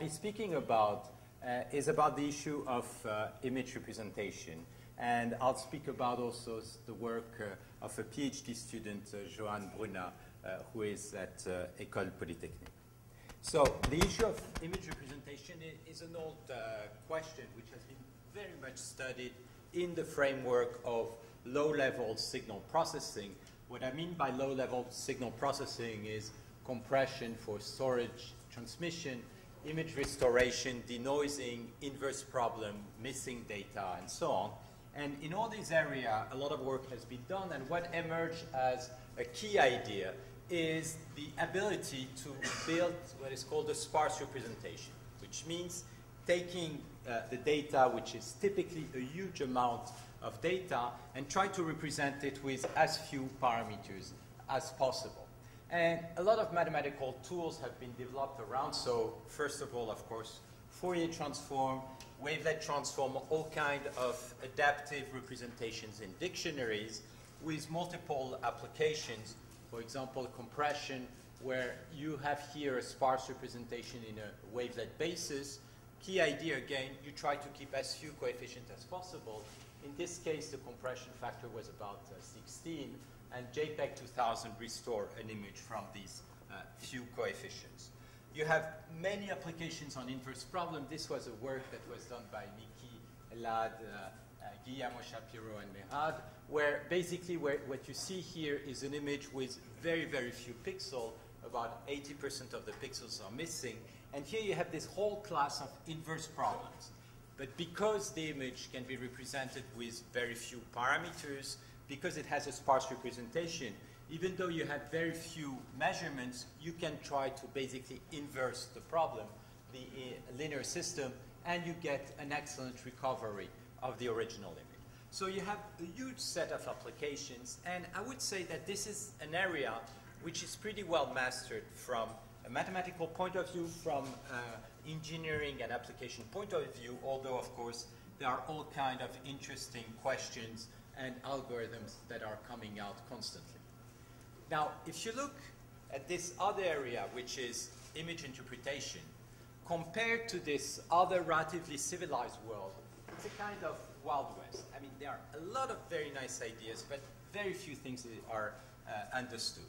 be speaking about uh, is about the issue of uh, image representation. And I'll speak about also the work uh, of a PhD student, uh, Bruna, uh, who is at uh, École Polytechnique. So the issue of image representation is, an old question which has been very much studied in the framework of low-level signal processing. What I mean by low-level signal processing is compression for storage transmission, image restoration, denoising, inverse problem, missing data, and so on. And in all these areas, a lot of work has been done, and what emerged as a key idea is the ability to build what is called a sparse representation, which means taking uh, the data, which is typically a huge amount of data, and try to represent it with as few parameters as possible. And a lot of mathematical tools have been developed around. So first of all, of course, Fourier transform, wavelet transform, all kind of adaptive representations in dictionaries with multiple applications. For example, compression, where you have here a sparse representation in a wavelet basis. Key idea again, you try to keep as few coefficients as possible. In this case, the compression factor was about uh, 16 and JPEG 2000 restore an image from these uh, few coefficients. You have many applications on inverse problem. This was a work that was done by Miki, Elad, uh, uh, Guillermo Sapiro, and Mairal, where basically where, what you see here is an image with very, very few pixels. About 80% of the pixels are missing. And here you have this whole class of inverse problems. But because the image can be represented with very few parameters, because it has a sparse representation, even though you have very few measurements, you can try to basically inverse the problem, the uh, linear system, and you get an excellent recovery of the original image. So you have a huge set of applications, and I would say that this is an area which is pretty well mastered from a mathematical point of view, from uh, engineering and application point of view, although of course there are all kind of interesting questions and algorithms that are coming out constantly. Now, if you look at this other area, which is image interpretation, compared to this other relatively civilized world, it's a kind of Wild West. I mean, there are a lot of very nice ideas, but very few things are uh, understood.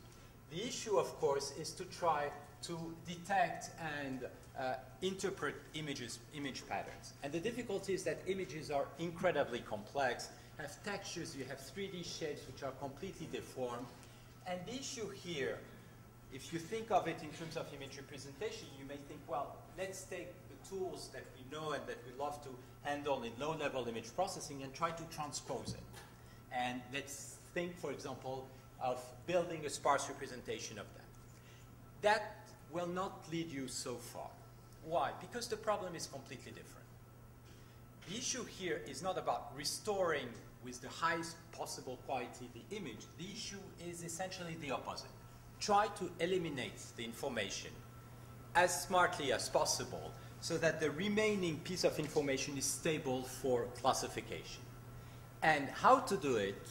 The issue, of course, is to try to detect and uh, interpret images, image patterns. And the difficulty is that images are incredibly complex have textures, you have 3D shapes which are completely deformed. And the issue here, if you think of it in terms of image representation, you may think, well, let's take the tools that we know and that we love to handle in low-level image processing and try to transpose it. And let's think, for example, of building a sparse representation of that. That will not lead you so far. Why? Because the problem is completely different. The issue here is not about restoring with the highest possible quality the image. The issue is essentially the opposite. Try to eliminate the information as smartly as possible so that the remaining piece of information is stable for classification. And how to do it,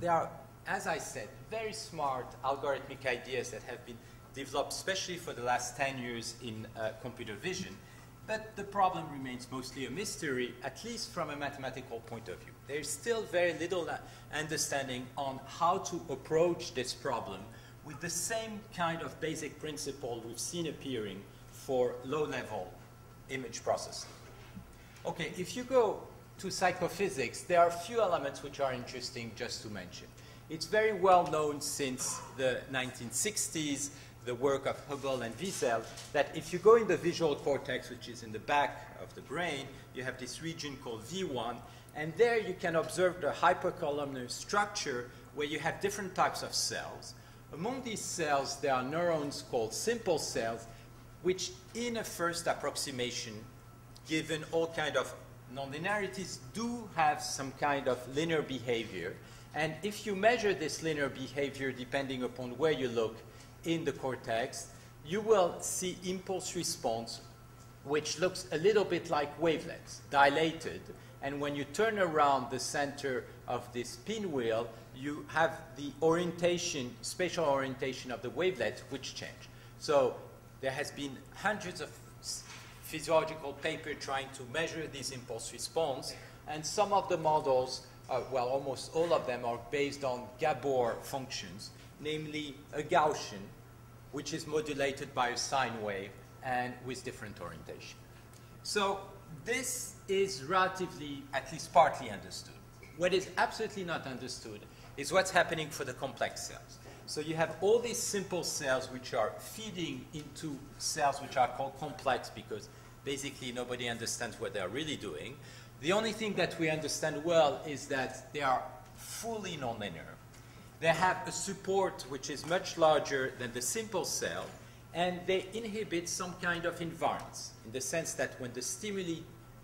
there are, as I said, very smart algorithmic ideas that have been developed, especially for the last 10 years in uh, computer vision, but the problem remains mostly a mystery, at least from a mathematical point of view. There's still very little understanding on how to approach this problem with the same kind of basic principle we've seen appearing for low-level image processing. Okay, if you go to psychophysics, there are a few elements which are interesting just to mention. It's very well known since the 1960s the work of Hubel and Wiesel, that if you go in the visual cortex, which is in the back of the brain, you have this region called V1, and there you can observe the hypercolumnar structure where you have different types of cells. Among these cells, there are neurons called simple cells, which in a first approximation, given all kind of nonlinearities, do have some kind of linear behavior. And if you measure this linear behavior depending upon where you look, in the cortex, you will see impulse response, which looks a little bit like wavelets, dilated. And when you turn around the center of this pinwheel, you have the orientation, spatial orientation of the wavelets, which change. So there has been hundreds of physiological paper trying to measure this impulse response. And some of the models, uh, well, almost all of them are based on Gabor functions, namely a Gaussian, which is modulated by a sine wave and with different orientation. So this is relatively, at least partly understood. What is absolutely not understood is what's happening for the complex cells. So you have all these simple cells which are feeding into cells which are called complex because basically nobody understands what they're really doing. The only thing that we understand well is that they are fully nonlinear. They have a support which is much larger than the simple cell, and they inhibit some kind of invariance in the sense that when the stimuli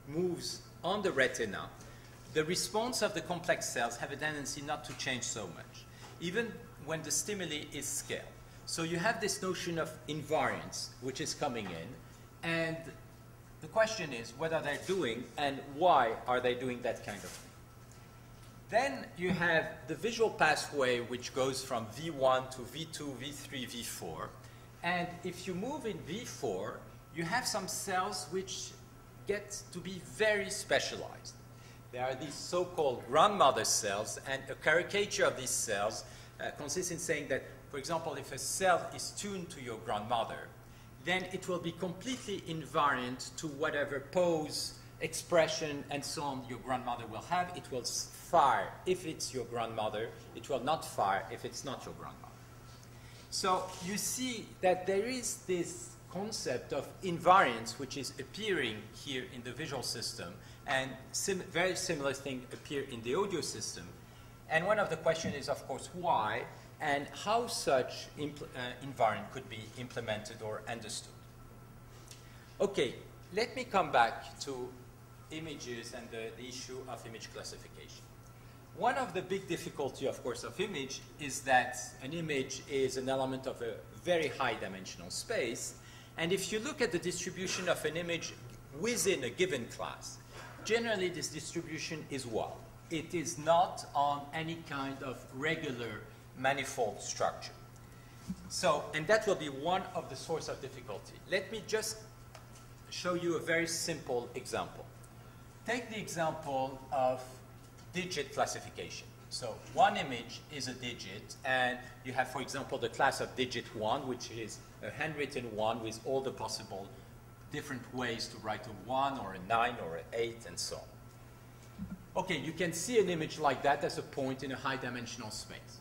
moves on the retina, the response of the complex cells have a tendency not to change so much, even when the stimuli is scaled. So you have this notion of invariance, which is coming in, and the question is what are they're doing and why are they doing that kind of thing. Then you have the visual pathway, which goes from V1 to V2, V3, V4. And if you move in V4, you have some cells which get to be very specialized. There are these so-called grandmother cells, and a caricature of these cells uh, consists in saying that, for example, if a cell is tuned to your grandmother, then it will be completely invariant to whatever pose, expression, and so on your grandmother will have. It will fire if it's your grandmother. It will not fire if it's not your grandmother. So you see that there is this concept of invariance which is appearing here in the visual system and sim very similar thing appear in the audio system. And one of the questions is, of course, why and how such uh, invariant could be implemented or understood. Okay, let me come back to images and the, the issue of image classification. One of the big difficulty, of course, of image is that an image is an element of a very high dimensional space. And if you look at the distribution of an image within a given class, generally this distribution is what? It is not on any kind of regular manifold structure. So, and that will be one of the source of difficulty. Let me just show you a very simple example. Take the example of digit classification. So one image is a digit, and you have, for example, the class of digit 1, which is a handwritten 1 with all the possible different ways to write a 1 or a 9 or an 8 and so on. Okay, you can see an image like that as a point in a high-dimensional space.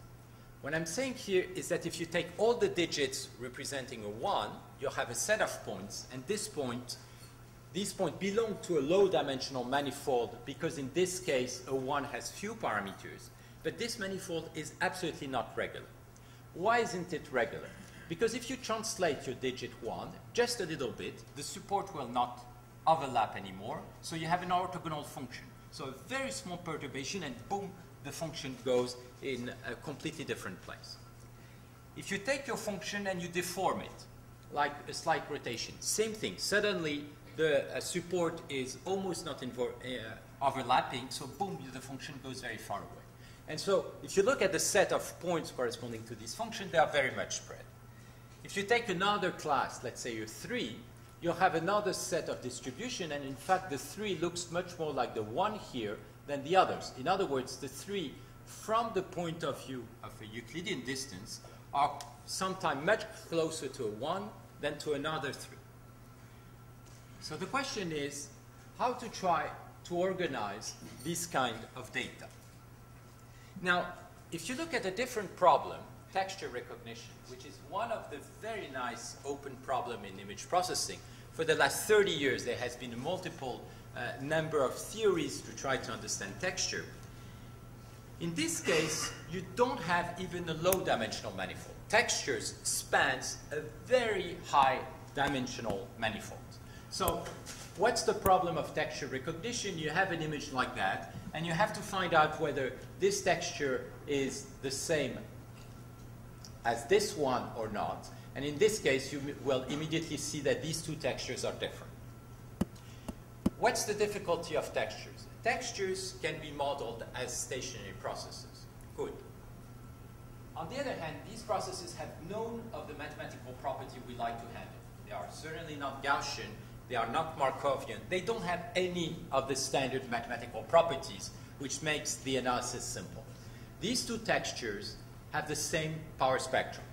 What I'm saying here is that if you take all the digits representing a 1, you'll have a set of points, and this point these points belong to a low-dimensional manifold because in this case, a 1 has few parameters. But this manifold is absolutely not regular. Why isn't it regular? Because if you translate your digit 1 just a little bit, the support will not overlap anymore, so you have an orthogonal function. So a very small perturbation, and boom, the function goes in a completely different place. If you take your function and you deform it, like a slight rotation, same thing. Suddenly, the uh, support is almost not uh, overlapping, so boom, the function goes very far away. And so if you look at the set of points corresponding to this function, they are very much spread. If you take another class, let's say your 3, you'll have another set of distribution, and in fact the 3 looks much more like the 1 here than the others. In other words, the 3, from the point of view of a Euclidean distance, are sometimes much closer to a 1 than to another 3. So the question is how to try to organize this kind of data. Now, if you look at a different problem, texture recognition, which is one of the very nice open problem in image processing, for the last 30 years there has been a multiple uh, number of theories to try to understand texture. In this case, you don't have even a low dimensional manifold. Textures spans a very high dimensional manifold. So what's the problem of texture recognition? You have an image like that, and you have to find out whether this texture is the same as this one or not. And in this case, you will immediately see that these two textures are different. What's the difficulty of textures? Textures can be modeled as stationary processes. Good. On the other hand, these processes have none of the mathematical property we like to have. They are certainly not Gaussian, they are not Markovian, they don't have any of the standard mathematical properties, which makes the analysis simple. These two textures have the same power spectrum.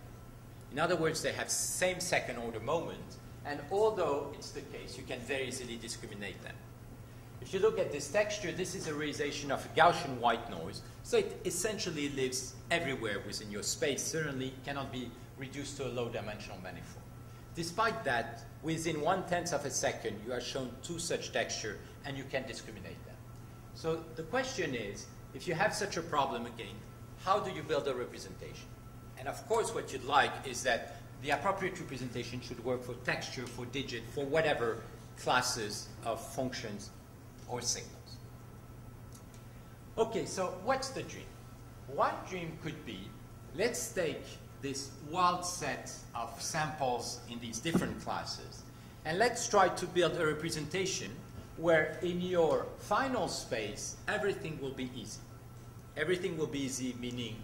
In other words, they have same second order moment, and although it's the case, you can very easily discriminate them. If you look at this texture, this is a realization of Gaussian white noise, so it essentially lives everywhere within your space, certainly cannot be reduced to a low dimensional manifold. Despite that, within one tenth of a second, you are shown two such texture, and you can discriminate them. So the question is, if you have such a problem again, how do you build a representation? And of course, what you'd like is that the appropriate representation should work for texture, for digit, for whatever classes of functions or signals. Okay, so what's the dream? One dream could be, let's take this wild set of samples in these different classes, and let's try to build a representation where in your final space, everything will be easy. Everything will be easy, meaning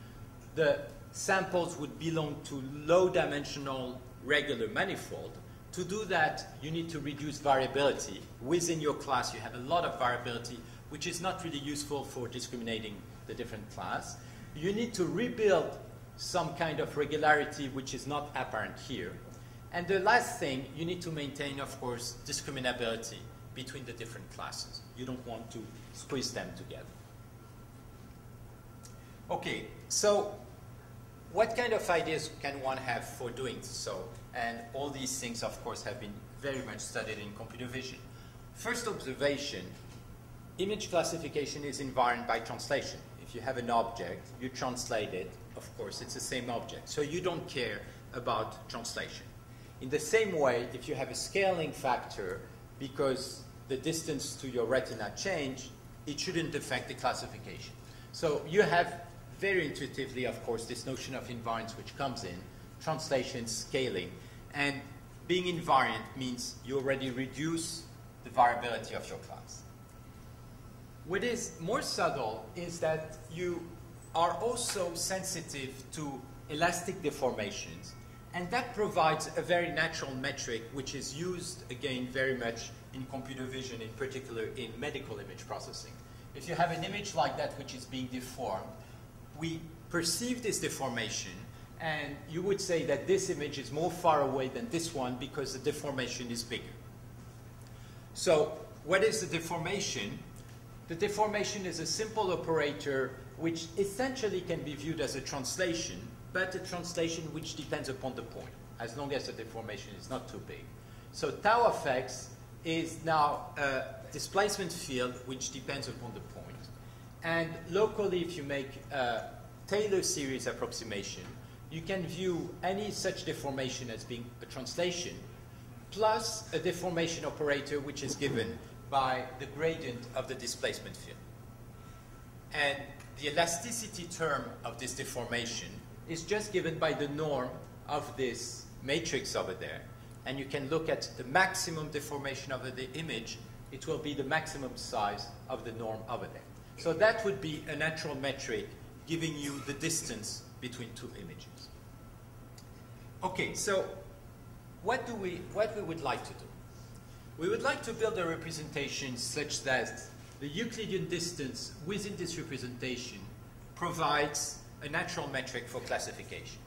the samples would belong to low dimensional regular manifold. To do that, you need to reduce variability. Within your class, you have a lot of variability, which is not really useful for discriminating the different class. You need to rebuild some kind of regularity, which is not apparent here. And the last thing, you need to maintain, of course, discriminability between the different classes. You don't want to squeeze them together. Okay, so what kind of ideas can one have for doing so? And all these things, of course, have been very much studied in computer vision. First observation, image classification is invariant by translation. If you have an object, you translate it, of course, it's the same object. So you don't care about translation. In the same way, if you have a scaling factor, because the distance to your retina change, it shouldn't affect the classification. So you have very intuitively, of course, this notion of invariance which comes in, translation, scaling, and being invariant means you already reduce the variability of your class. What is more subtle is that you are also sensitive to elastic deformations, and that provides a very natural metric which is used, again, very much in computer vision, in particular in medical image processing. If you have an image like that which is being deformed, we perceive this deformation and you would say that this image is more far away than this one because the deformation is bigger. So what is the deformation? The deformation is a simple operator which essentially can be viewed as a translation, but a translation which depends upon the point, as long as the deformation is not too big. So tau of x is now a displacement field which depends upon the point. And locally, if you make a Taylor series approximation, you can view any such deformation as being a translation plus a deformation operator which is given by the gradient of the displacement field. And the elasticity term of this deformation is just given by the norm of this matrix over there. And you can look at the maximum deformation of the image. It will be the maximum size of the norm over there. So that would be a natural metric giving you the distance between two images. Okay, so what, do we, what we would like to do? We would like to build a representation such that the Euclidean distance within this representation provides a natural metric for classification.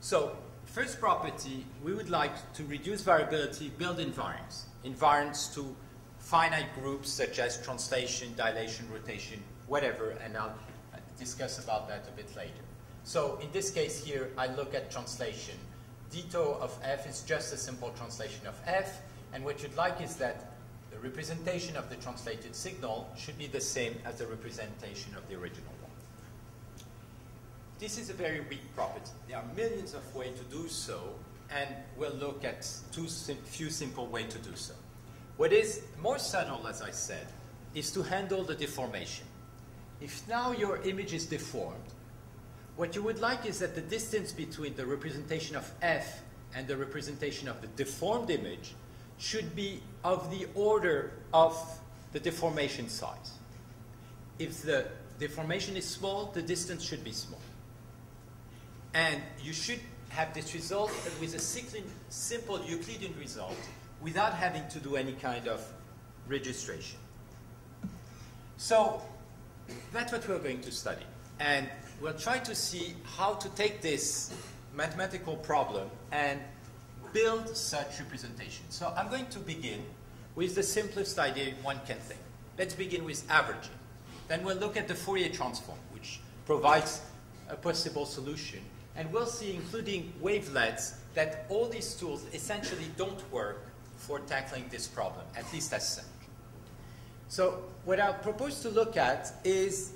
So, first property, we would like to reduce variability, build invariance. Invariance to finite groups such as translation, dilation, rotation, whatever, and I'll discuss about that a bit later. So in this case here, I look at translation. Dito of f is just a simple translation of f, and what you'd like is that representation of the translated signal should be the same as the representation of the original one. This is a very weak property. There are millions of ways to do so, and we'll look at two sim few simple ways to do so. What is more subtle, as I said, is to handle the deformation. If now your image is deformed, what you would like is that the distance between the representation of f and the representation of the deformed image should be of the order of the deformation size. If the deformation is small, the distance should be small. And you should have this result with a simple Euclidean result without having to do any kind of registration. So that's what we're going to study. And we'll try to see how to take this mathematical problem and build such representation. So I'm going to begin with the simplest idea one can think. Let's begin with averaging. Then we'll look at the Fourier transform, which provides a possible solution. And we'll see, including wavelets, that all these tools essentially don't work for tackling this problem, at least as such. So what I propose to look at is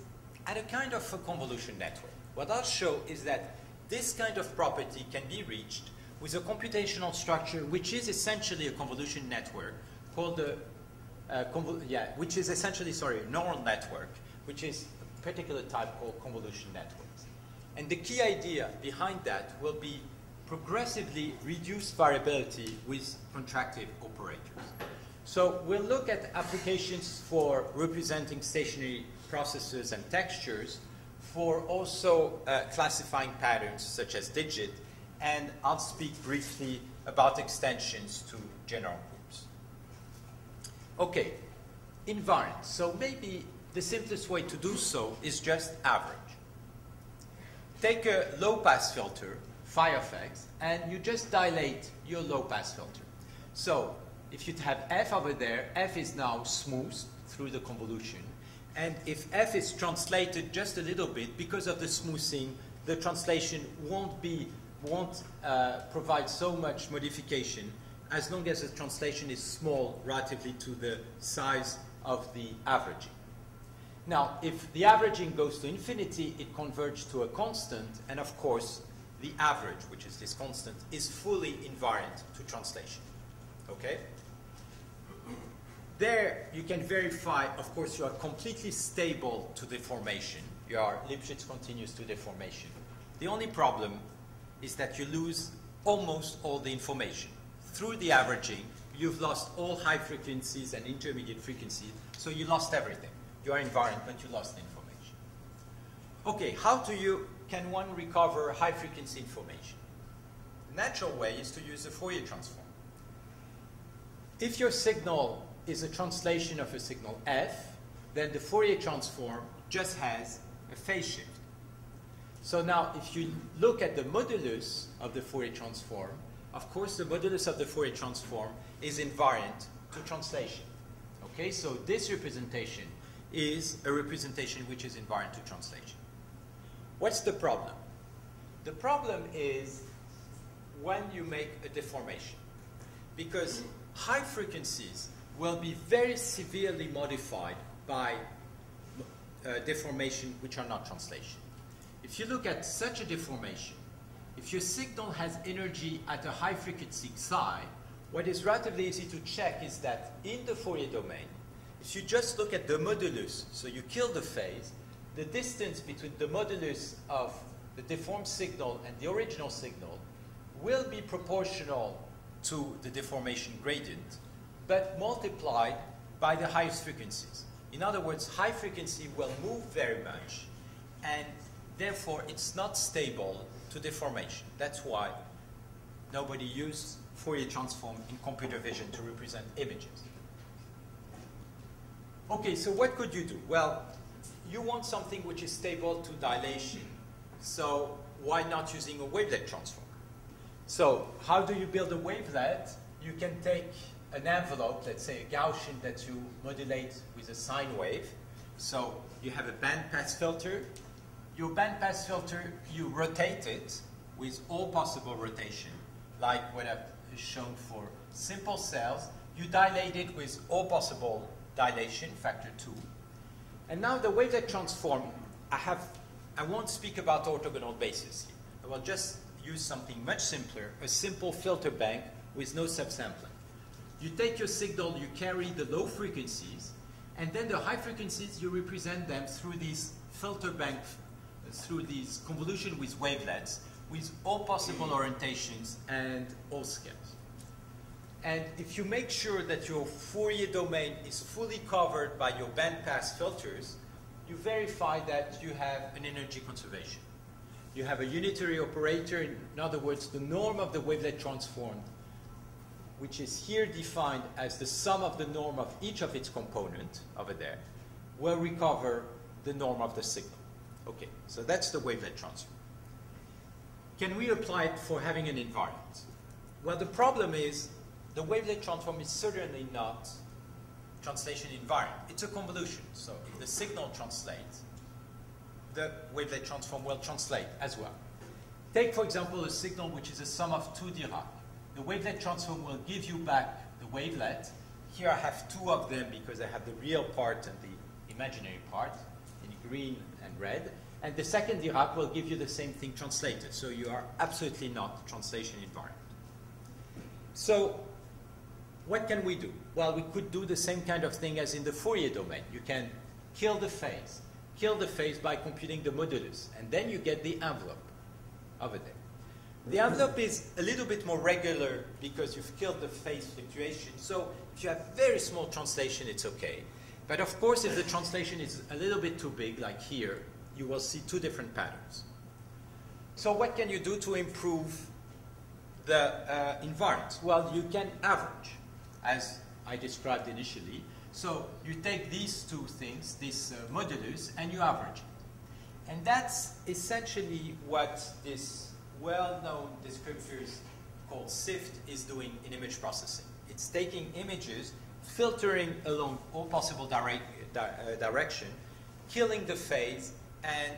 at a kind of a convolution network. What I'll show is that this kind of property can be reached with a computational structure which is essentially a convolution network called a, uh, yeah, which is essentially, sorry, a neural network, which is a particular type called convolution networks. And the key idea behind that will be progressively reduce variability with contractive operators. So we'll look at applications for representing stationary processes and textures, for also uh, classifying patterns such as digit, and I'll speak briefly about extensions to general groups. Okay, invariant. So maybe the simplest way to do so is just average. Take a low-pass filter phi of x, and you just dilate your low-pass filter. So if you have f over there, f is now smoothed through the convolution. And if f is translated just a little bit, because of the smoothing, the translation won't be won't uh, provide so much modification as long as the translation is small relatively to the size of the averaging. Now, if the averaging goes to infinity, it converges to a constant, and of course, the average, which is this constant, is fully invariant to translation. Okay? There, you can verify, of course, you are completely stable to deformation. You are Lipschitz continuous to deformation. The only problem is that you lose almost all the information. Through the averaging, you've lost all high frequencies and intermediate frequencies, so you lost everything. Your environment, you lost the information. Okay, how do you can one recover high frequency information? The natural way is to use the Fourier transform. If your signal is a translation of a signal f, then the Fourier transform just has a phase shift. So now if you look at the modulus of the Fourier transform, of course the modulus of the Fourier transform is invariant to translation. Okay, so this representation is a representation which is invariant to translation. What's the problem? The problem is when you make a deformation. Because high frequencies will be very severely modified by uh, deformation which are not translation. If you look at such a deformation, if your signal has energy at a high frequency psi, what is relatively easy to check is that in the Fourier domain, if you just look at the modulus, so you kill the phase, the distance between the modulus of the deformed signal and the original signal will be proportional to the deformation gradient, but multiplied by the highest frequencies. In other words, high frequency will move very much, and therefore it's not stable to deformation. That's why nobody used Fourier transform in computer vision to represent images. Okay, so what could you do? Well, you want something which is stable to dilation. So why not using a wavelet transform? So how do you build a wavelet? You can take an envelope, let's say a Gaussian that you modulate with a sine wave. So you have a bandpass filter. Your bandpass filter, you rotate it with all possible rotation, like what I've shown for simple cells. You dilate it with all possible dilation, factor 2. And now the wavelet transform, I have, I won't speak about orthogonal basis here. I will just use something much simpler, a simple filter bank with no subsampling. You take your signal, you carry the low frequencies, and then the high frequencies, you represent them through these filter bank, through these convolution with wavelets, with all possible orientations and all scales. And if you make sure that your Fourier domain is fully covered by your bandpass filters, you verify that you have an energy conservation. You have a unitary operator, in other words, the norm of the wavelet transformed which is here defined as the sum of the norm of each of its components over there, will recover the norm of the signal. Okay, so that's the wavelet transform. Can we apply it for having an invariant? Well, the problem is the wavelet transform is certainly not translation invariant. It's a convolution. So if the signal translates, the wavelet transform will translate as well. Take, for example, a signal which is a sum of two Dirac. The wavelet transform will give you back the wavelet. Here I have two of them because I have the real part and the imaginary part in green red. And the second Dirac will give you the same thing translated. So you are absolutely not translation invariant. So what can we do? Well, we could do the same kind of thing as in the Fourier domain. You can kill the phase. Kill the phase by computing the modulus. And then you get the envelope over there. The envelope is a little bit more regular because you've killed the phase fluctuation. So if you have very small translation, it's okay. But of course, if the translation is a little bit too big, like here, you will see two different patterns. So what can you do to improve the uh, invariance? Well, you can average, as I described initially. So you take these two things, this uh, modulus, and you average it. And that's essentially what this well-known descriptors called SIFT is doing in image processing. It's taking images, filtering along all possible di uh, direction, killing the phase, and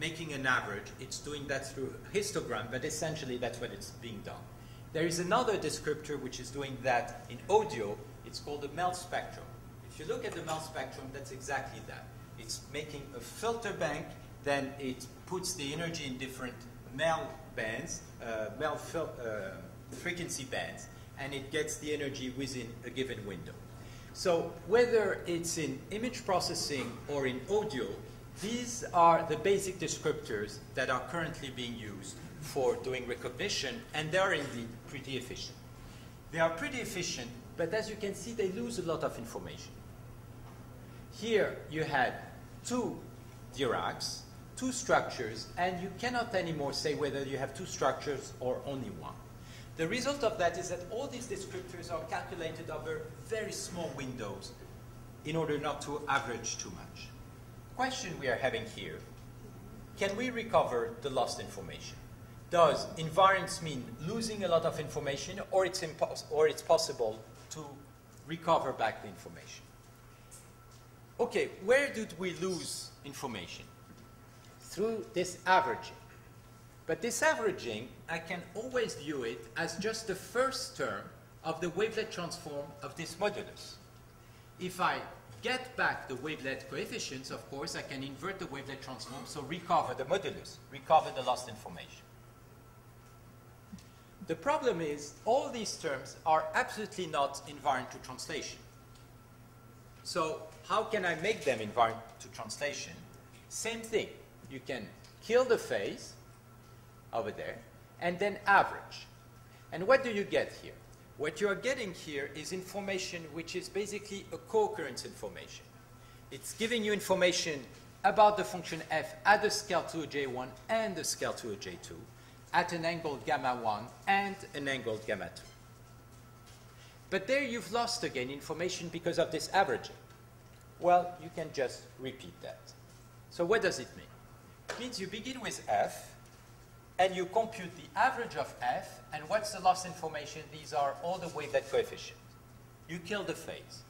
making an average. It's doing that through histogram, but essentially that's what it's being done. There is another descriptor which is doing that in audio. It's called the MEL spectrum. If you look at the MEL spectrum, that's exactly that. It's making a filter bank, then it puts the energy in different MEL bands, uh, MEL uh, frequency bands, and it gets the energy within a given window. So whether it's in image processing or in audio, these are the basic descriptors that are currently being used for doing recognition, and they are indeed pretty efficient. They are pretty efficient, but as you can see, they lose a lot of information. Here you had two Diracs, two structures, and you cannot anymore say whether you have two structures or only one. The result of that is that all these descriptors are calculated over very small windows in order not to average too much. Question we are having here, can we recover the lost information? Does invariance mean losing a lot of information or it's, or it's possible to recover back the information? Okay, where did we lose information? Through this averaging. But this averaging, I can always view it as just the first term of the wavelet transform of this modulus. If I get back the wavelet coefficients, of course, I can invert the wavelet transform, so recover the modulus, recover the lost information. The problem is all these terms are absolutely not invariant to translation. So how can I make them invariant to translation? Same thing. You can kill the phase over there and then average. And what do you get here? What you are getting here is information which is basically a co-occurrence information. It's giving you information about the function f at the scale 2 of j1 and the scale 2 of j2 at an angle gamma 1 and an angle gamma 2. But there you've lost again information because of this averaging. Well, you can just repeat that. So what does it mean? It means you begin with f, and you compute the average of f, and what's the lost information? These are all the wavelet coefficients. You kill the phase.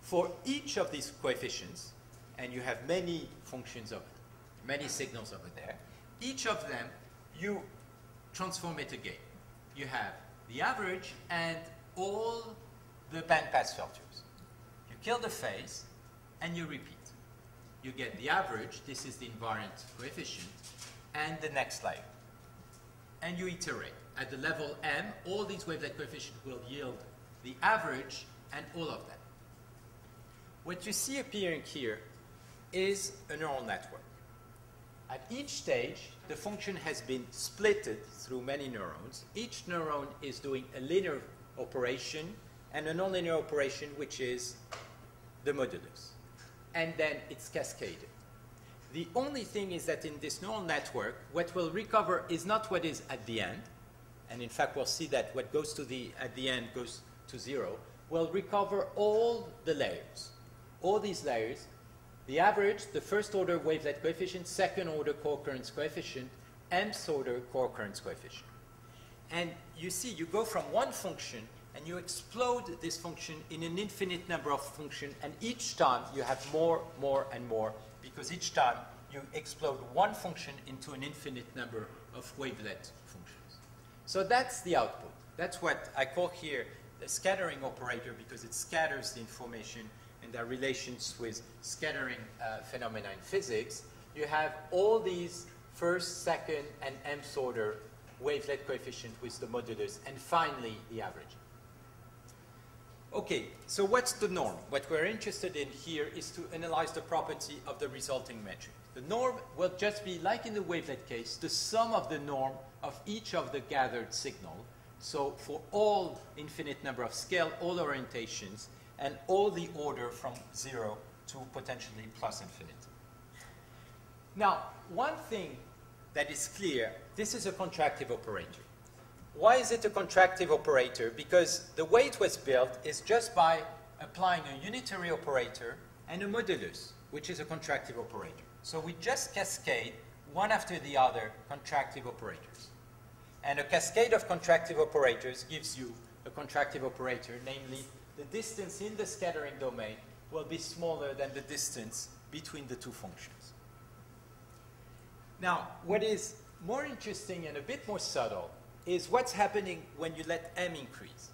For each of these coefficients, and you have many functions of many signals over there, each of them, you transform it again. You have the average and all the bandpass filters. You kill the phase, and you repeat. You get the average, this is the invariant coefficient, and the next layer. And you iterate. At the level m, all these wavelet coefficients will yield the average and all of them. What you see appearing here is a neural network. At each stage, the function has been splitted through many neurons. Each neuron is doing a linear operation and a nonlinear operation, which is the modulus and then it's cascaded. The only thing is that in this neural network, what we'll recover is not what is at the end, and in fact we'll see that what goes to the, at the end goes to zero, will recover all the layers. All these layers, the average, the first order wavelet coefficient, second order co-occurrence coefficient, nth order co-occurrence coefficient. And you see, you go from one function and you explode this function in an infinite number of functions, and each time you have more, more, and more, because each time you explode one function into an infinite number of wavelet functions. So that's the output. That's what I call here the scattering operator because it scatters the information and their relations with scattering uh, phenomena in physics. You have all these first, second, and nth order wavelet coefficient with the modulus, and finally the average. Okay, so what's the norm? What we're interested in here is to analyze the property of the resulting metric. The norm will just be, like in the wavelet case, the sum of the norm of each of the gathered signal. So for all infinite number of scale, all orientations, and all the order from zero to potentially plus infinity. Now, one thing that is clear, this is a contractive operator. Why is it a contractive operator? Because the way it was built is just by applying a unitary operator and a modulus, which is a contractive operator. So we just cascade one after the other contractive operators. And a cascade of contractive operators gives you a contractive operator, namely the distance in the scattering domain will be smaller than the distance between the two functions. Now, what is more interesting and a bit more subtle is what's happening when you let m increase.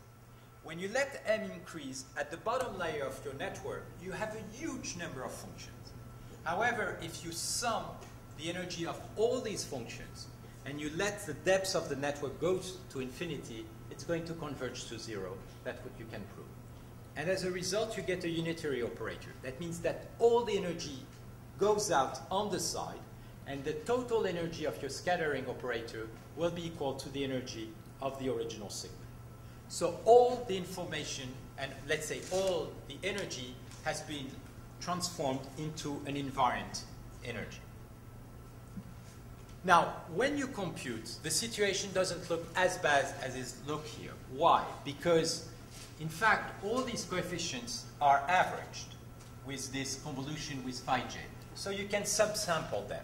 When you let m increase at the bottom layer of your network, you have a huge number of functions. However, if you sum the energy of all these functions and you let the depth of the network go to infinity, it's going to converge to zero. That's what you can prove. And as a result, you get a unitary operator. That means that all the energy goes out on the side, and the total energy of your scattering operator will be equal to the energy of the original signal. So all the information, and let's say all the energy, has been transformed into an invariant energy. Now, when you compute, the situation doesn't look as bad as it looks here. Why? Because, in fact, all these coefficients are averaged with this convolution with phi j. So you can subsample them.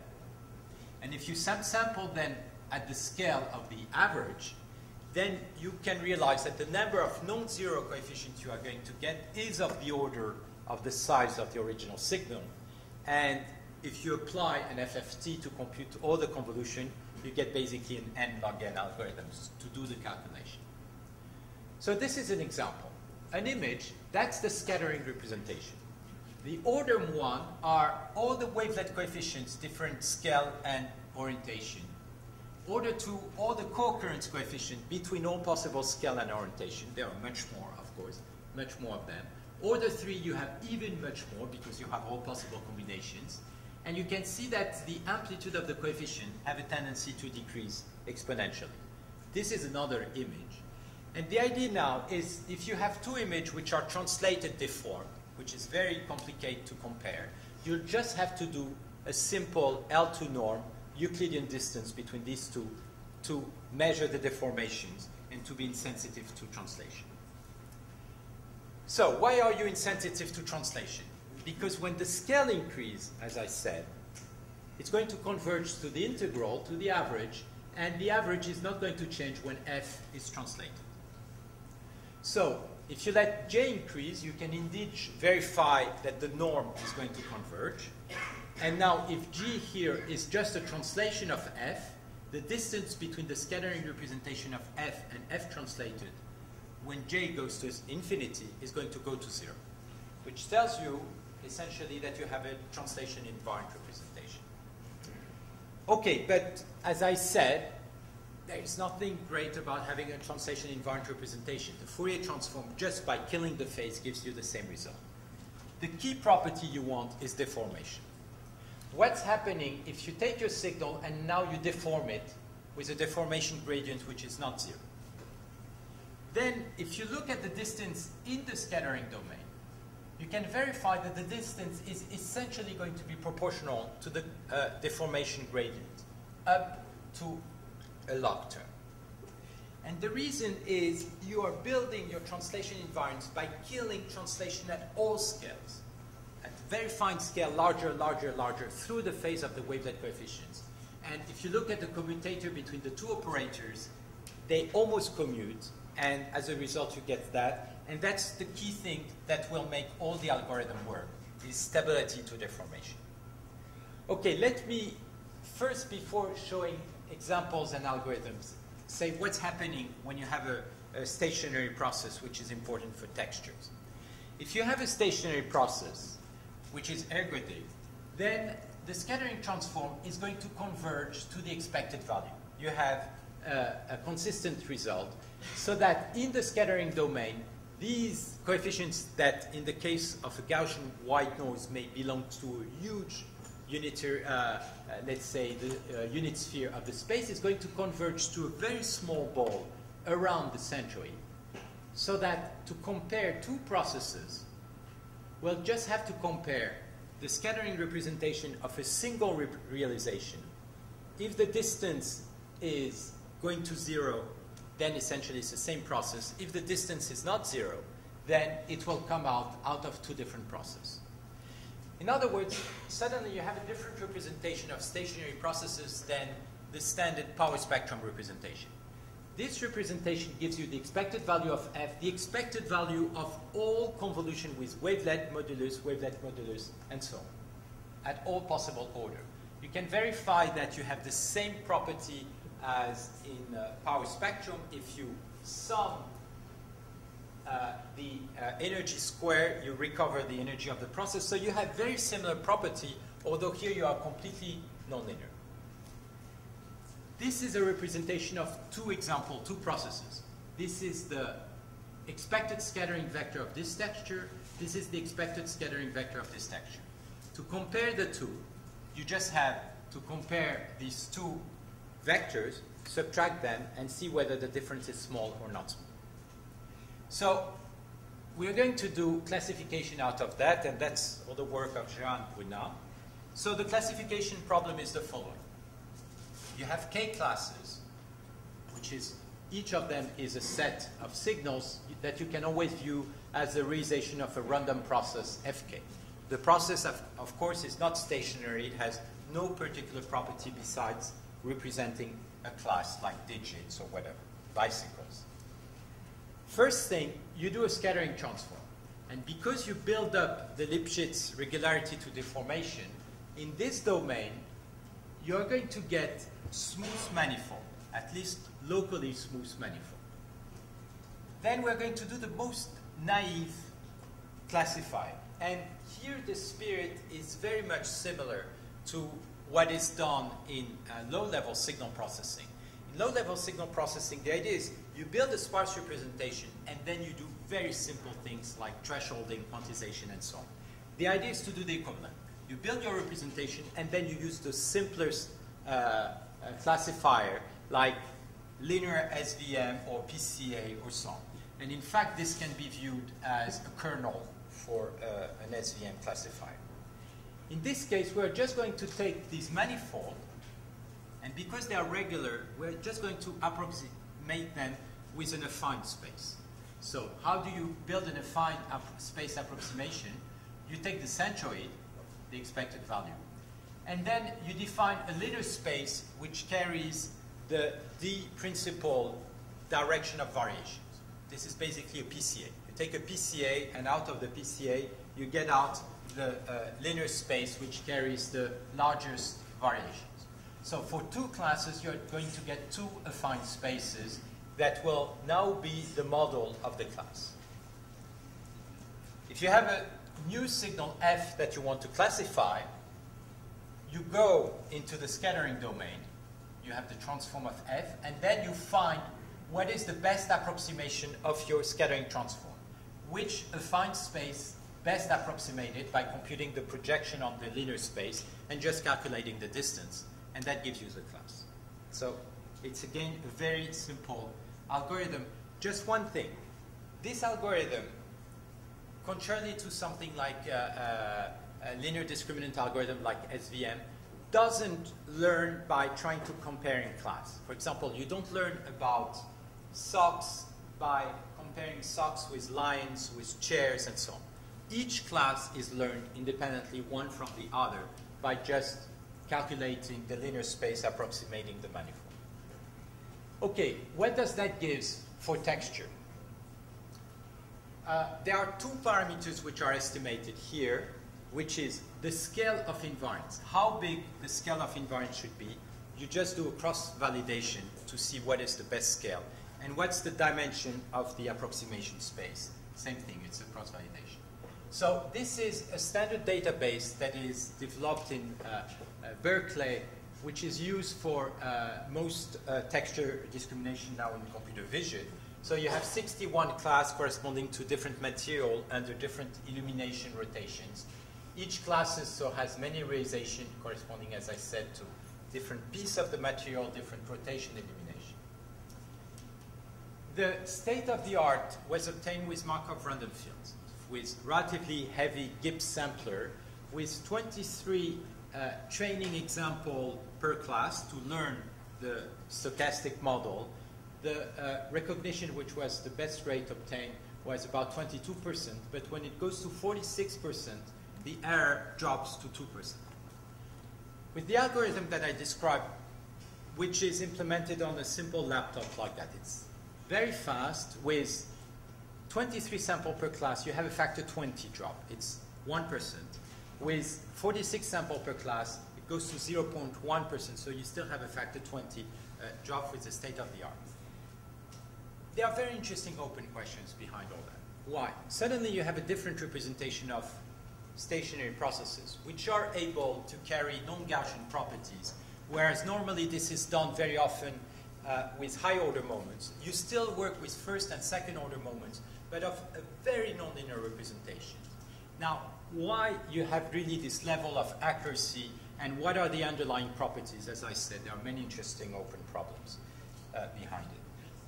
And if you subsample them at the scale of the average, then you can realize that the number of non-zero coefficients you are going to get is of the order of the size of the original signal. And if you apply an FFT to compute all the convolution, you get basically an n log n algorithms to do the calculation. So this is an example. An image, that's the scattering representation. The order one are all the wavelet coefficients, different scale and orientation. Order two, all the co-occurrence coefficient between all possible scale and orientation. There are much more, of course, much more of them. Order three, you have even much more because you have all possible combinations. And you can see that the amplitude of the coefficient have a tendency to decrease exponentially. This is another image. And the idea now is if you have two images which are translated deformed, which is very complicated to compare, you'll just have to do a simple L2 norm, Euclidean distance between these two, to measure the deformations and to be insensitive to translation. So why are you insensitive to translation? Because when the scale increase, as I said, it's going to converge to the integral, to the average, and the average is not going to change when f is translated. So if you let j increase, you can indeed verify that the norm is going to converge. And now if g here is just a translation of f, the distance between the scattering representation of f and f translated when j goes to infinity is going to go to zero, which tells you essentially that you have a translation invariant representation. Okay, but as I said, there is nothing great about having a translation invariant representation. The Fourier transform, just by killing the phase, gives you the same result. The key property you want is deformation. What's happening if you take your signal and now you deform it with a deformation gradient which is not zero? Then, if you look at the distance in the scattering domain, you can verify that the distance is essentially going to be proportional to the uh, deformation gradient up to a log term. And the reason is you are building your translation invariants by killing translation at all scales. At very fine scale, larger, larger, larger, through the phase of the wavelet coefficients. And if you look at the commutator between the two operators, they almost commute, and as a result you get that. And that's the key thing that will make all the algorithm work, is stability to deformation. Okay, let me first, before showing examples and algorithms, say what's happening when you have a, a stationary process, which is important for textures. If you have a stationary process, which is ergodic, then the scattering transform is going to converge to the expected value. You have uh, a consistent result, so that in the scattering domain, these coefficients that in the case of a Gaussian white noise may belong to a huge unitary, uh, let's say the uh, unit sphere of the space is going to converge to a very small ball around the centroid. So that to compare two processes, we'll just have to compare the scattering representation of a single re realization. If the distance is going to zero, then essentially it's the same process. If the distance is not zero, then it will come out out of two different processes. In other words, suddenly you have a different representation of stationary processes than the standard power spectrum representation. This representation gives you the expected value of f, the expected value of all convolution with wavelet modulus, wavelet modulus, and so on, at all possible order. You can verify that you have the same property as in uh, power spectrum if you sum uh, the uh, energy square, you recover the energy of the process. So you have very similar property, although here you are completely nonlinear. This is a representation of two example, two processes. This is the expected scattering vector of this texture. This is the expected scattering vector of this texture. To compare the two, you just have to compare these two vectors, subtract them, and see whether the difference is small or not small. So we're going to do classification out of that, and that's all the work of Joan Bruna. So the classification problem is the following. You have k classes, which is each of them is a set of signals that you can always view as the realization of a random process fk. The process, of, of course, is not stationary. It has no particular property besides representing a class like digits or whatever, bicycles. First thing, you do a scattering transform. And because you build up the Lipschitz regularity to deformation, in this domain, you're going to get smooth manifold, at least locally smooth manifold. Then we're going to do the most naive classifier. And here the spirit is very much similar to what is done in uh, low-level signal processing. In low-level signal processing, the idea is you build a sparse representation, and then you do very simple things like thresholding, quantization, and so on. The idea is to do the equivalent. You build your representation, and then you use the simplest uh, uh, classifier, like linear SVM or PCA or so on. And in fact, this can be viewed as a kernel for uh, an SVM classifier. In this case, we're just going to take these manifold, and because they are regular, we're just going to approximate make them with an affine space. So how do you build an affine space approximation? You take the centroid, the expected value, and then you define a linear space which carries the d principal direction of variations. This is basically a PCA. You take a PCA, and out of the PCA, you get out the uh, linear space which carries the largest variation. So for two classes, you're going to get two affine spaces that will now be the model of the class. If you have a new signal f that you want to classify, you go into the scattering domain. You have the transform of f, and then you find what is the best approximation of your scattering transform. Which affine space best approximated by computing the projection on the linear space and just calculating the distance and that gives you the class. So it's again a very simple algorithm. Just one thing. This algorithm, contrary to something like a, uh, uh, a linear discriminant algorithm like SVM, doesn't learn by trying to compare in class. For example, you don't learn about socks by comparing socks with lions, with chairs, and so on. Each class is learned independently one from the other by just calculating the linear space approximating the manifold. Okay, what does that give for texture? Uh, there are two parameters which are estimated here, which is the scale of invariance. How big the scale of invariance should be. You just do a cross-validation to see what is the best scale. And what's the dimension of the approximation space? Same thing, it's a cross-validation. So this is a standard database that is developed in uh, uh, Berkeley, which is used for uh, most uh, texture discrimination now in computer vision. So you have 61 class corresponding to different material under different illumination rotations. Each class so has many realization corresponding, as I said, to different piece of the material, different rotation illumination. The state of the art was obtained with Markov random fields, with relatively heavy Gibbs sampler, with 23 uh, training example per class to learn the stochastic model, the uh, recognition, which was the best rate obtained, was about 22%, but when it goes to 46%, the error drops to 2%. With the algorithm that I described, which is implemented on a simple laptop like that, it's very fast with 23 sample per class, you have a factor 20 drop. It's 1%. With 46 sample per class, it goes to 0.1%, so you still have a factor 20 uh, drop with the state of the art. There are very interesting open questions behind all that. Why? Suddenly you have a different representation of stationary processes, which are able to carry non-Gaussian properties, whereas normally this is done very often uh, with high-order moments. You still work with first and second-order moments, but of a very nonlinear representation. Now, why you have really this level of accuracy and what are the underlying properties? As I said, there are many interesting open problems uh, behind it.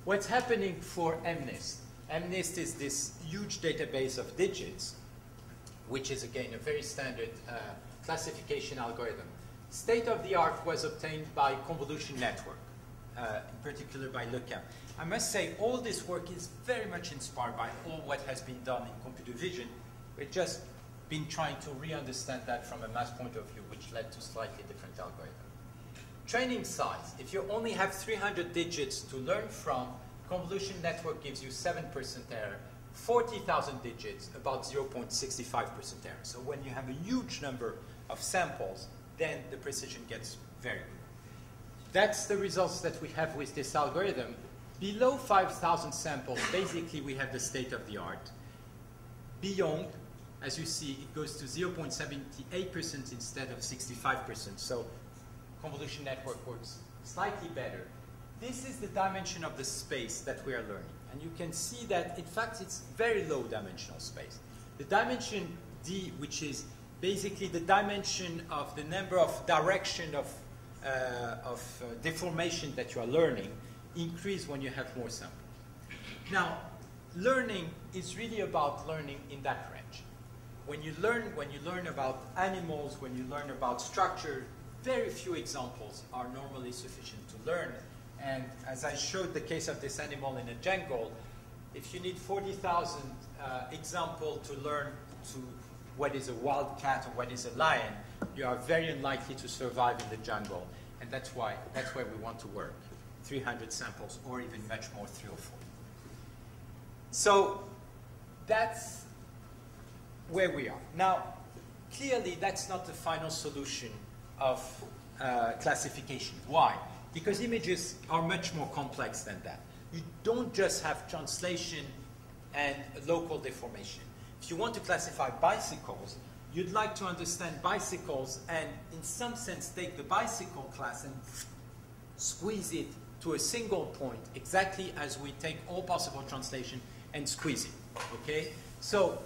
What's happening for MNIST? MNIST is this huge database of digits which is again a very standard uh, classification algorithm. State of the art was obtained by convolution network, uh, in particular by LeCun. I must say all this work is very much inspired by all what has been done in computer vision. We've just been trying to re-understand that from a math point of view, which led to slightly different algorithm. Training size. If you only have 300 digits to learn from, convolution network gives you 7% error. 40,000 digits, about 0.65% error. So when you have a huge number of samples, then the precision gets very good. That's the results that we have with this algorithm. Below 5,000 samples, basically we have the state of the art. Beyond, as you see, it goes to 0.78% instead of 65%. So convolution network works slightly better. This is the dimension of the space that we are learning. And you can see that, in fact, it's very low dimensional space. The dimension D, which is basically the dimension of the number of direction of, uh, of uh, deformation that you are learning, increase when you have more samples. Now, learning is really about learning in that range. When you learn, when you learn about animals, when you learn about structure, very few examples are normally sufficient to learn and as I showed the case of this animal in a jungle, if you need 40,000 uh, examples to learn to what is a wild cat or what is a lion, you are very unlikely to survive in the jungle. And that's why, that's why we want to work. 300 samples or even much more, three or four. So that's where we are. Now, clearly that's not the final solution of uh, classification. Why? because images are much more complex than that. You don't just have translation and local deformation. If you want to classify bicycles, you'd like to understand bicycles and in some sense take the bicycle class and squeeze it to a single point, exactly as we take all possible translation and squeeze it, okay? So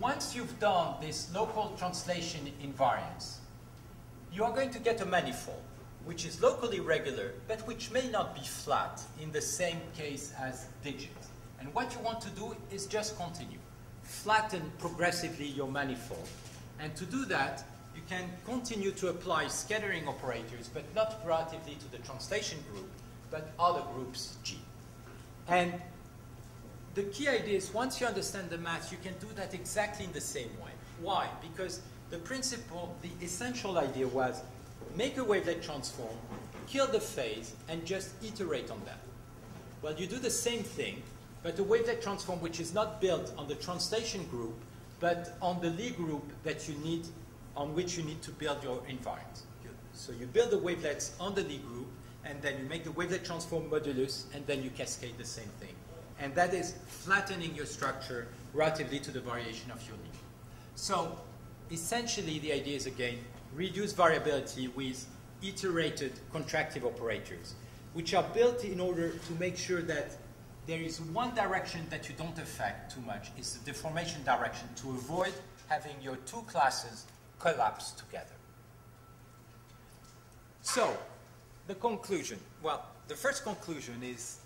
once you've done this local translation invariance, you are going to get a manifold which is locally regular, but which may not be flat in the same case as digits. And what you want to do is just continue. Flatten progressively your manifold. And to do that, you can continue to apply scattering operators, but not relatively to the translation group, but other groups G. And the key idea is once you understand the math, you can do that exactly in the same way. Why? Because the principle, the essential idea was make a wavelet transform, kill the phase, and just iterate on that. Well, you do the same thing, but a wavelet transform which is not built on the translation group, but on the Lie group that you need, on which you need to build your invariant. So you build the wavelets on the Lie group, and then you make the wavelet transform modulus, and then you cascade the same thing. And that is flattening your structure relatively to the variation of your Lie. So essentially the idea is again, reduce variability with iterated contractive operators, which are built in order to make sure that there is one direction that you don't affect too much, is the deformation direction to avoid having your two classes collapse together. So, the conclusion. Well, the first conclusion is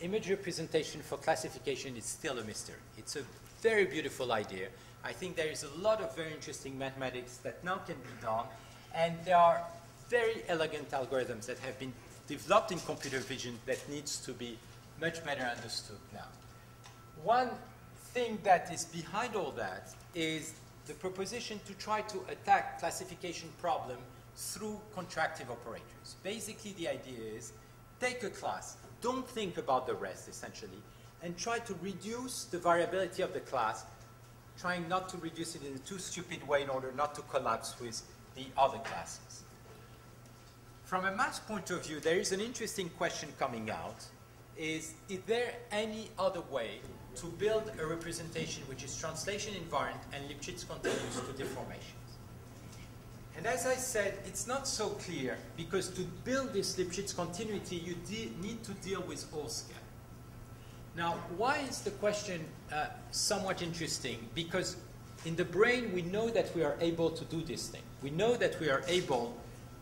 image representation for classification is still a mystery. It's a very beautiful idea. I think there is a lot of very interesting mathematics that now can be done, and there are very elegant algorithms that have been developed in computer vision that needs to be much better understood now. One thing that is behind all that is the proposition to try to attack classification problem through contractive operators. Basically, the idea is take a class, don't think about the rest, essentially, and try to reduce the variability of the class, trying not to reduce it in a too stupid way in order not to collapse with the other classes. From a math point of view, there is an interesting question coming out, is, is there any other way to build a representation which is translation invariant and Lipschitz continuous to deformations? And as I said, it's not so clear because to build this Lipschitz continuity, you need to deal with O-scan. Now, why is the question uh, somewhat interesting? Because in the brain, we know that we are able to do this thing. We know that we are able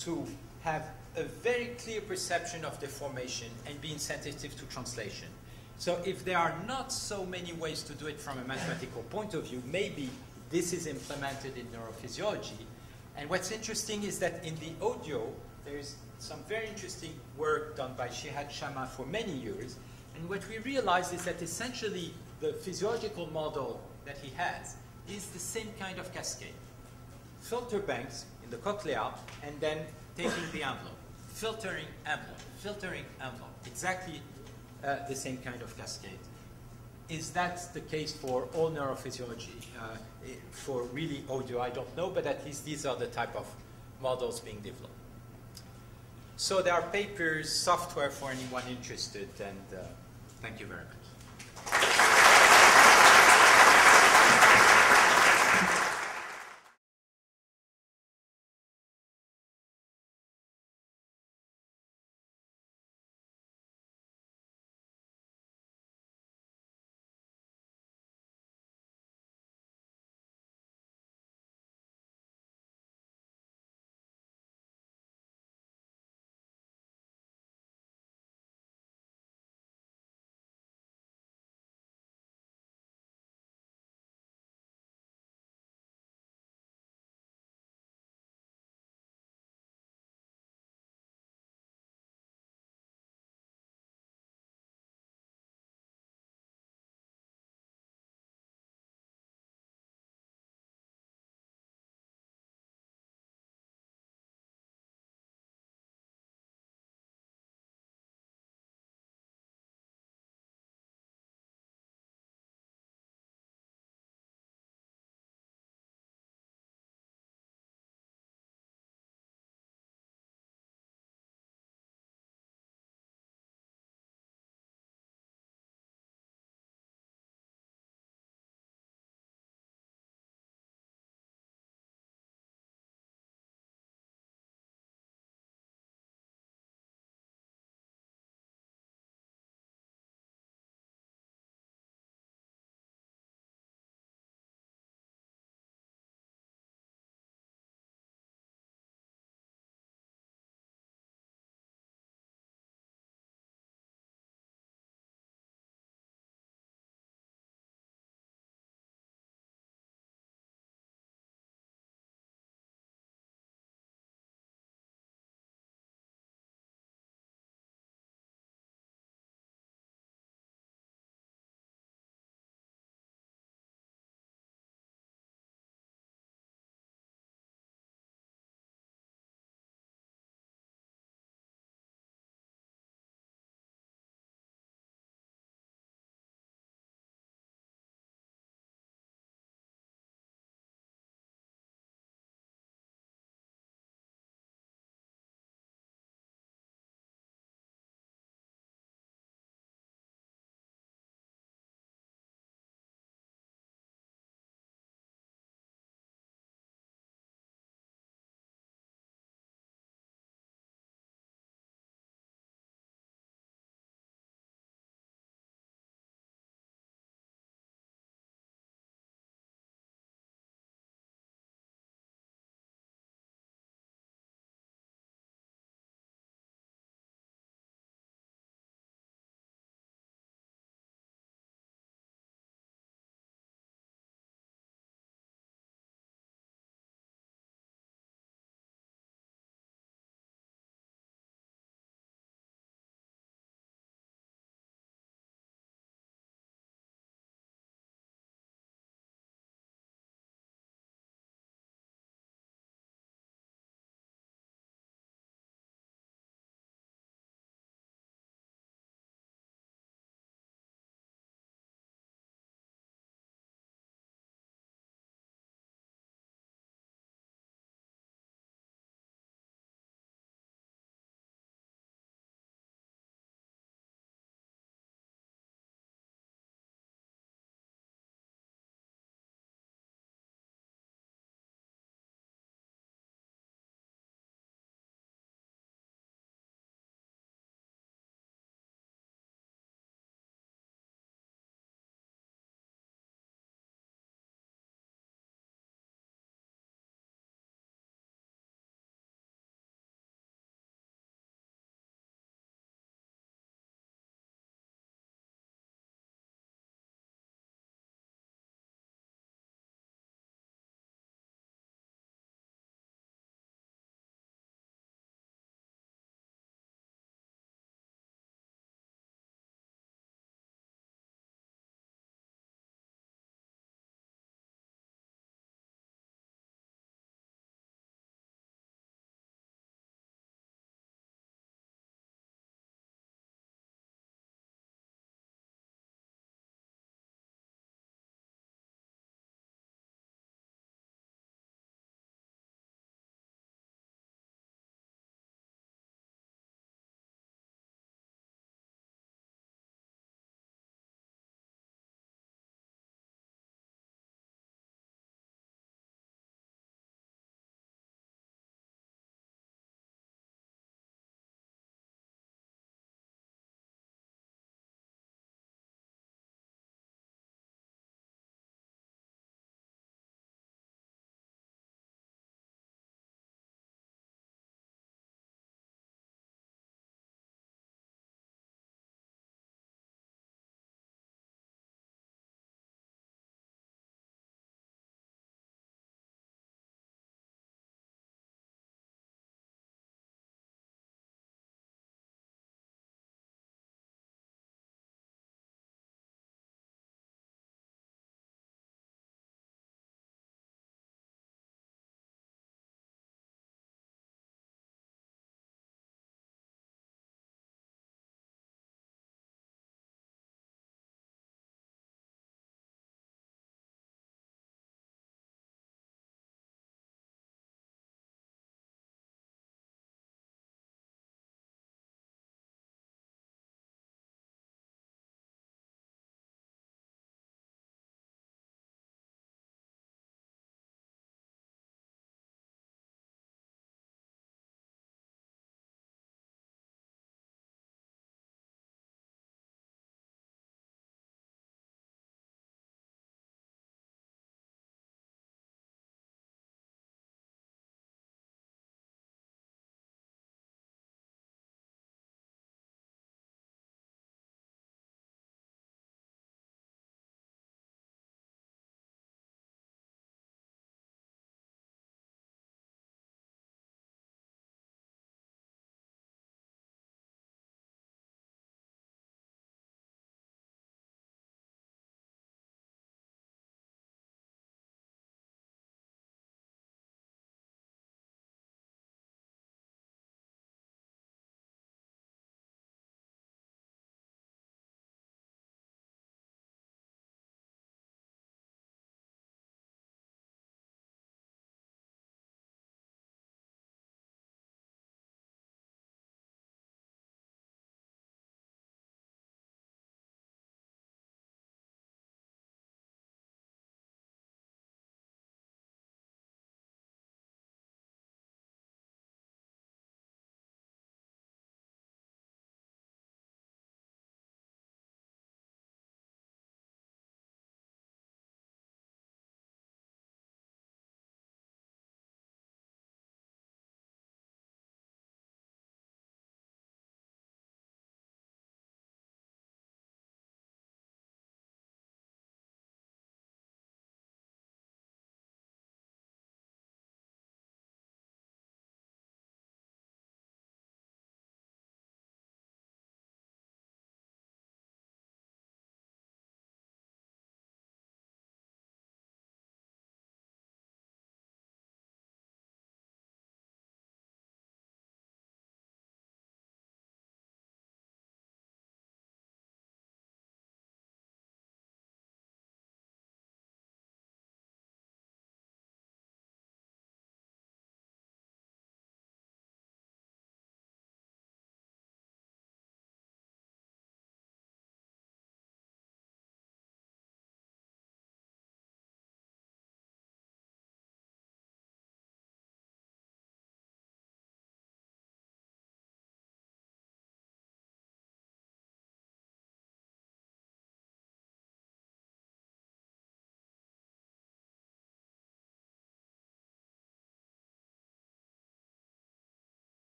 to have a very clear perception of deformation and being sensitive to translation. So if there are not so many ways to do it from a mathematical point of view, maybe this is implemented in neurophysiology. And what's interesting is that in the audio, there's some very interesting work done by Shihab Shamma for many years. And what we realize is that essentially the physiological model that he has is the same kind of cascade. Filter banks in the cochlea and then taking the envelope filtering envelope, filtering envelope, exactly uh, the same kind of cascade. Is that the case for all neurophysiology? Uh, for really audio, I don't know, but at least these are the type of models being developed. So there are papers, software for anyone interested, and uh, thank you very much.